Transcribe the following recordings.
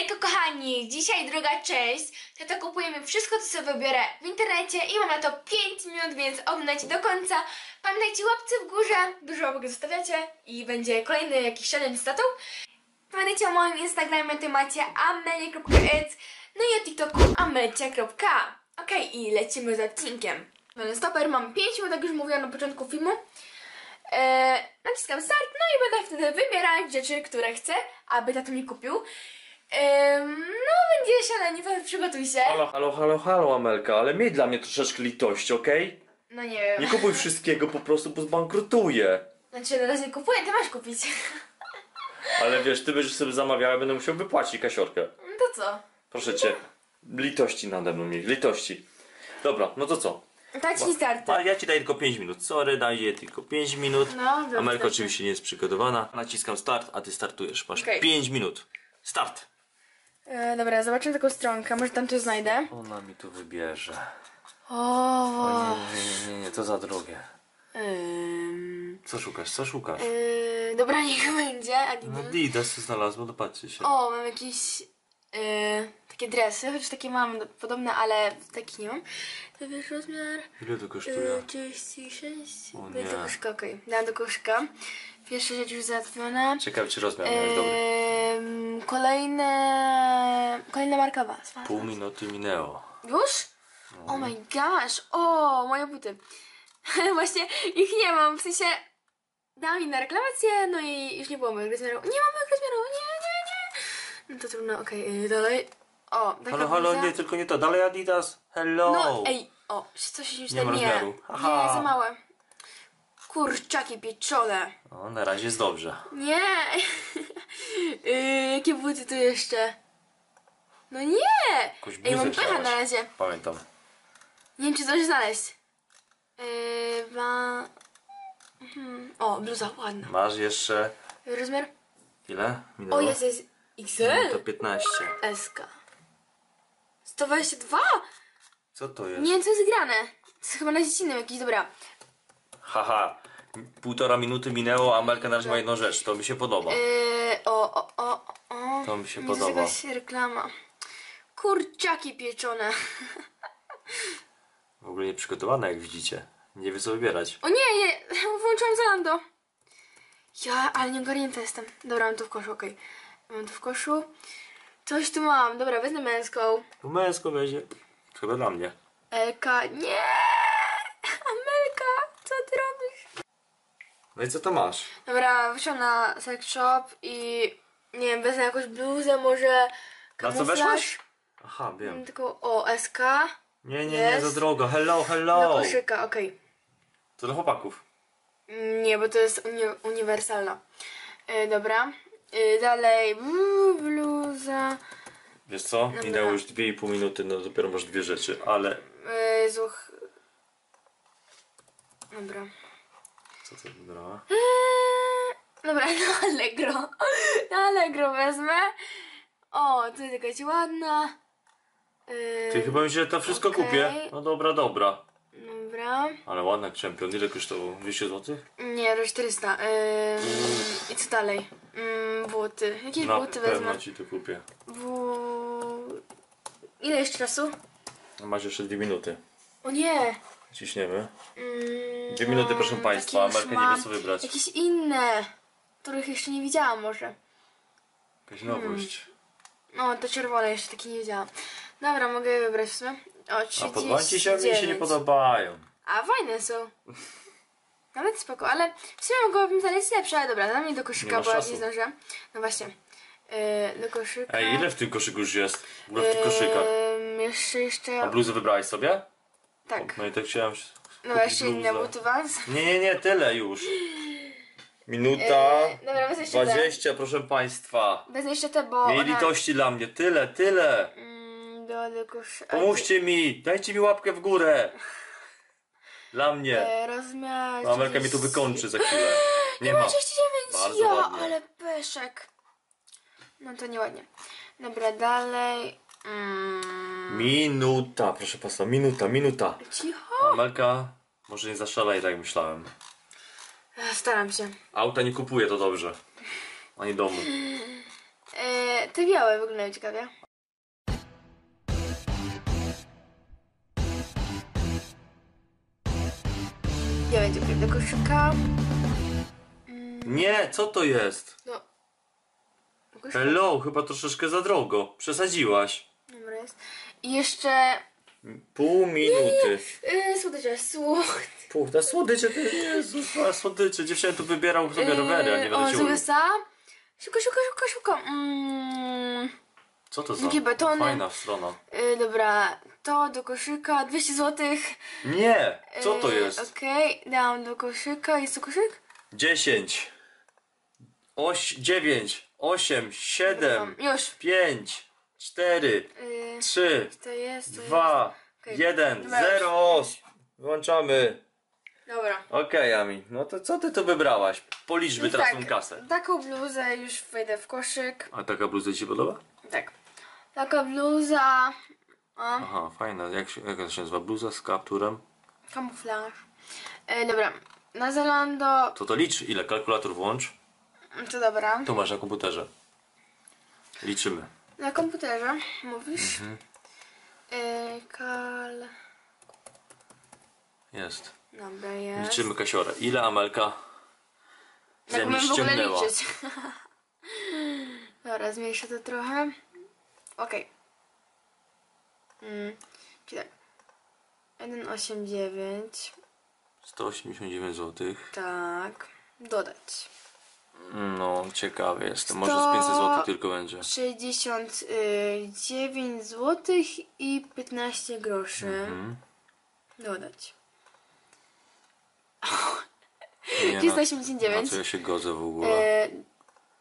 Hejko kochani, dzisiaj druga część. To to kupujemy wszystko, co sobie wybiorę w internecie i mam na to 5 minut, więc oglądajcie do końca. Pamiętajcie łapce w górze, dużo łapek zostawiacie i będzie kolejny jakiś challenge z tatą. Pamiętajcie o moim Instagramie, temacie amelie.ec, no i o TikToku amelcia.k. Okej, i lecimy z odcinkiem. Stoper, mam 5 minut, jak już mówiłam na początku filmu. Eee, naciskam start, no i będę wtedy wybierać rzeczy, które chcę, aby tato mi kupił. Eee, no, będzie szalenie, więc przygotuj się. Halo, halo, halo, halo, Amelka, ale miej dla mnie troszeczkę litości, okej? No nie wiem. Nie kupuj wszystkiego po prostu, bo zbankrutuję. Znaczy, na razie kupuję, ty masz kupić. Ale wiesz, ty będziesz sobie zamawiała, będę musiał wypłacić kasiorkę. No to co? Proszę cię, litości nade mną miej, litości. Dobra, no to co? Dać mi start. A ja ci daję tylko 5 minut. Sorry, daję tylko 5 minut. No, dobrze. Amelka oczywiście nie jest przygotowana. Naciskam start, a ty startujesz. Masz Okej. 5 minut. Start. E, dobra, zobaczymy taką stronkę, może tam coś znajdę. Ona mi tu wybierze. O, Nie, nie, nie, nie, to za drogie. Ym, Co szukasz, co szukasz? yy, dobra, niech będzie. Adidas. Adidas znalazło, no patrzcie się. O, mam jakieś yy, takie dresy, chociaż takie mam do- podobne, ale taki nie mam. To wiesz rozmiar Ile to yy, kosztuje? 36. O Daj do nie. koszyka, okej. Dam do koszyka. Pierwsza rzecz już załatwiona. Ciekawe czy rozmiar miałeś dobry. Kolejne... Kolejna marka was. Pół minuty minęło. Już? Oh my gosh! O, moje buty. Właśnie ich nie mam, w sensie dałam mi na reklamację, no i już nie było mojego rozmiaru. Nie mam mojego rozmiaru, nie, nie, nie. No to trudno, okej, yy, dalej. O, taka Halo, halo, bluza. nie, tylko nie to. Dalej Adidas. Hello. No, ej, o, coś się już Nie ma nie, rozmiaru. Aha. nie, za małe. Kurczaki pieczone. O, na razie jest dobrze. Nie! yy, jakie buty tu jeszcze? No nie! Ej, mam pecha na razie. Pamiętam. Nie wiem, czy coś znaleźć. Yy, wa... Mhm. O, bluza, ładna. Masz jeszcze... Rozmiar? Ile? Minęło? O, jest, jest No XL. to 15. SK. 122? Co to jest? Nie wiem, co jest grane. To jest chyba na dziecinnym jakiś, dobra. Haha. Półtora minuty minęło, a Amelka na razie ma jedną rzecz. To mi się podoba. Yy, o, o, o, o. To mi się podoba. To jest jakaś reklama. Kurczaki pieczone. W ogóle nie przygotowana, jak widzicie. Nie wie co wybierać. O nie, nie, włączyłam Zalando. Ja, ale nie ogarnięta jestem. Dobra, mam to w koszu, okej. Mam to w koszu. Coś tu mam. Dobra, wezmę męską. Męsko będzie. Chyba dla mnie. Elka, nie! Amelka, co ty robisz? No i co to masz? Dobra, wyszłam na sex shop i nie wiem, wezmę jakąś bluzę, może Na co weszłaś? Aha, wiem. Tylko o, SK Nie, nie, nie, Jest. za drogo. Hello, do hello. koszyka, okej. To dla chłopaków. Mm, Nie, bo to jest uni- uniwersalna. E, dobra. E, dalej, mm, bluza. Wiesz co? Minęło już 2,5 minuty, no dopiero masz dwie rzeczy, ale... E, zuch... Dobra. Co ty wybrała? Eee, dobra, na Allegro. Na Allegro wezmę. O, jest jakaś ładna. Eee, Ty chyba myślisz, że to wszystko okej. kupię? No dobra, dobra. Dobra. Ale ładna czempion. Ile kosztował? 200 zł? Nie, to 400. Eee, I co dalej? Mm, buty. Jakieś Na buty pewno wezmę. ci to kupię. Bu... Ile jeszcze czasu? Masz jeszcze dwie minuty. O nie! Ciśniemy. Mm, Dwie minuty, proszę takie państwa. Amelka nie mam. wie co wybrać. Jakieś inne, których jeszcze nie widziałam może. Jakaś nowość. No, to czerwone jeszcze takie nie widziałam. Dobra, mogę je wybrać w sumie. O, A 39. podoba ci się? Mi się nie podobają. A, fajne są. Nawet spoko, ale w sumie mogłabym znaleźć lepsze, ale dobra, dam je do Nie koszyka, masz bo czasu. nie zdążę. No właśnie. Yy, do koszyka. Ej, ile w tym koszyku już jest? W ogóle w tych koszykach. Ym, jeszcze, jeszcze... A bluzę wybrałeś sobie? tak. No i tak chciałem No jeszcze inne bluzę. Nie, nie, nie, tyle już. Minuta Yy, dobra, wezmę jeszcze te. 20, proszę państwa. Wezmę jeszcze te, bo Miej ona... litości dla mnie, tyle, tyle. Mm, do, koszyka. Pomóżcie mi, dajcie mi łapkę w górę. Dla mnie. E, rozmiar... No, Amelka mi tu 30. wykończy za chwilę. Nie ma ma. 39, Bardzo ja, ładnie. ale peszek. No to nieładnie. Dobra, dalej. Mm, Minuta, proszę państwa, minuta, minuta. cicho. Amelka może nie zaszaleje, tak jak myślałem. E, Staram się. Auta nie kupuje, to dobrze. Ani domu. E, te białe wyglądają ciekawie. Ja będzie do koszyka. Nie, co to jest? No. Hello, chyba troszeczkę za drogo. Przesadziłaś. Dobra jest. I jeszcze... Pół minuty. Yy, słodycze, słodycze. Pół, te słodycze, to Jezus, a słodycze. Dziewczyny tu wybierał sobie rowery, a nie Yy, o, będę z się USA. Szybko, szybko, szybko, szybko. Mm, Co to za Takie batony. fajna strona? yy, dobra, to do koszyka, 200 zł. Nie, co to jest? Okej, dałam do koszyka. Jest to koszyk? 10, 8, 9, 8, 7, Już. 5, 4, Yy, 3, to jest, to 2, Okej. 1, Dobra. 0. Włączamy. jest. Dobra. Okej, Ami, no to co ty tu wybrałaś? Policzmy teraz tak, tą kasę. Taką bluzę już wejdę w koszyk. A taka bluza ci się podoba? Tak. Taka bluza. O, Aha, fajna. Jak, się, jak się nazywa? Bluza z kapturem? kamuflaż. E, dobra. Na Zalando. To to licz, ile? Kalkulator włącz. To dobra. To masz na komputerze. Liczymy. Na komputerze mówisz. Mhm. E, kal. Jest. Dobra, jest. Liczymy kasiorę. Ile Amelka Jak ze mnie umiem w ogóle ściągnęła? liczyć. Dobra, zmniejszę to trochę. Okej. Mm, czyli tak. 1,89. 189 zł. Tak. Dodać. No, ciekawy jestem. Może z Sto- 500 zł tylko będzie. 69 zł i 15 groszy. Mhm. Dodać. Nie, na, 389. na co ja się godzę w ogóle? E,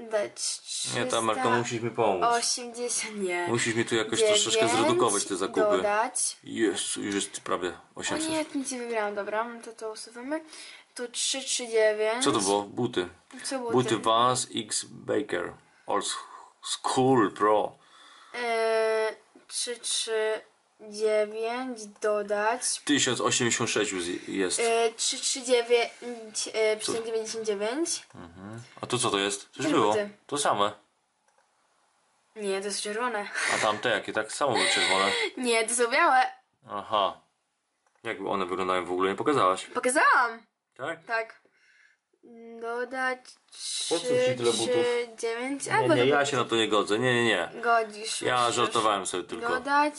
dać 300. Nie, ta Amelka, musisz mi pomóc. 80, nie. Musisz mi tu jakoś troszeczkę Dziewięć, zredukować te zakupy. Dodać. Jezu, już jest prawie O 800. nie, nic nie wybrałam, dobra, to to usuwamy. To 339. Co to było? Buty. Co Buty tym? Vans X Baker. Old School Pro. E, 339 dodać. 1086 już jest. E, 339 e, przecinek 99. A to co to jest? Coś było. buty. To same. Nie, to jest czerwone. A tamte jakie? Tak samo były czerwone. Nie, to są białe. Aha. Jak one wyglądają w ogóle? Nie pokazałaś. Pokazałam. Tak? Tak. Dodać Po co ci 3, tyle butów? 9, Nie, albo nie, ja się na to nie godzę. Nie, nie, nie. godzisz. Ja musisz żartowałem sobie tylko. Dodać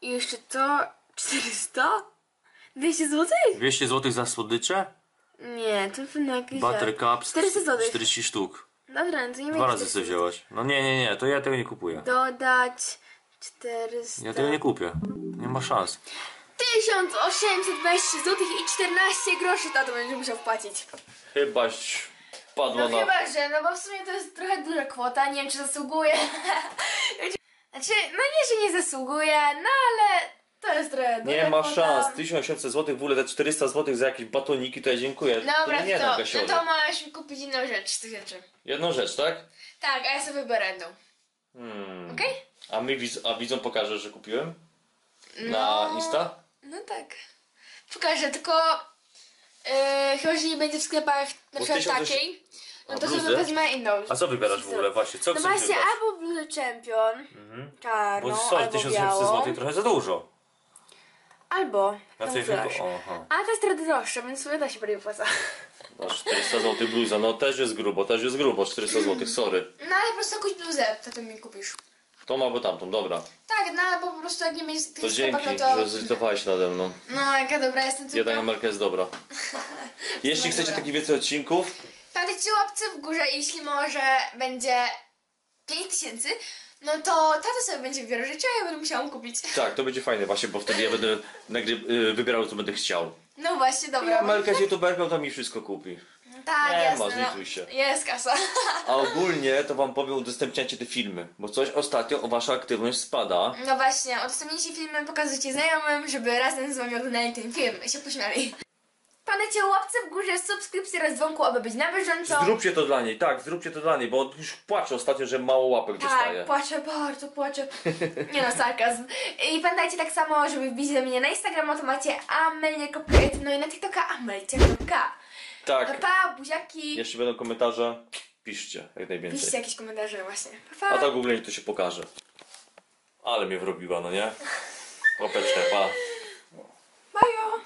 i jeszcze to 400? 200 zł? 200 zł za słodycze? Nie, to pewno jakieś... Buttercup 400 zł. 40 sztuk. Dobra, no to nie Dwa razy sobie wzięłaś. No nie, nie, nie, to ja tego nie kupuję. Dodać 400... Ja tego nie kupię. Nie ma szans. 1820 zł i 14 groszy tato będzie musiał wpłacić. Chybaś padła No chyba, że, no bo w sumie to jest trochę duża kwota, nie wiem czy zasługuje. znaczy, no nie, że nie zasługuje, no ale to jest trochę Nie duża ma kwota. szans. 1800 zł, w ogóle te 400 zł za jakieś batoniki, to ja dziękuję. Dobra, to nie to, na no to masz mi kupić inną rzecz z tych rzeczy. Jedną rzecz, tak? Tak, a ja sobie wybiorę jedną. Hmm. Okej? A my widz, a widzom pokażę, że kupiłem? Na No. Insta? No tak. Pokażę, tylko yy, chyba, że nie będzie w sklepach na Bo przykład 1000 takiej, no A to sobie wezmę inną. A co wybierasz w ogóle? Właśnie, co No chcesz właśnie, wybrać? albo bluzę Champion, Mhm. czarną, Bo sorry, albo 1800 białą, zł trochę za dużo. albo Na kamuflaż. wypo- Aha. A to jest trochę droższe, więc sobie da się bardziej opłaca. No 400 zł bluza, no też jest grubo, też jest grubo, 400 zł, sorry. No ale po prostu jakąś bluzę, to ty mi kupisz. Tą albo tamtą, dobra. Tak, no albo po prostu jak nie w tych To dzięki, no że zlitowałeś nade mną. No, jaka dobra jestem Jedna córka. Amelka jest dobra. Jeśli chcecie takich więcej odcinków, Pamiętajcie łapce w górze, jeśli może będzie 5000, no to tato sobie będzie wybierał rzeczy, a ja będę musiała kupić. tak, to będzie fajne właśnie, bo wtedy ja będę nagry- y, wybierał co będę chciał. No właśnie, dobra. Amelka jest youtuberką, to mi wszystko kupi. Tak, Nie jasne. ma, zlituj no. się. Jest kasa. A ogólnie to wam powiem, udostępniajcie te filmy, bo coś ostatnio o wasza aktywność spada. No właśnie, udostępnijcie filmy, pokazujcie znajomym, żeby razem z wami oglądali ten film i się pośmiali. Pamiętajcie o łapce w górze, subskrypcji oraz dzwonku, aby być na bieżąco. Zróbcie to dla niej, tak, zróbcie to dla niej, bo już płacze ostatnio, że mało łapek dostaje. Tak, płaczę, bardzo płaczę. Nie no, sarkazm. I pamiętajcie tak samo, żeby wbić do mnie na Instagrama, to macie amelia.1, no i na TikToka tak. No pa, buziaki. Jeśli będą komentarze, piszcie jak Piszcie jakieś komentarze właśnie. Pa, pa. A tak ogólnie to się pokaże. Ale mnie wrobiła, no nie? Łapeczkę, pa. Majo.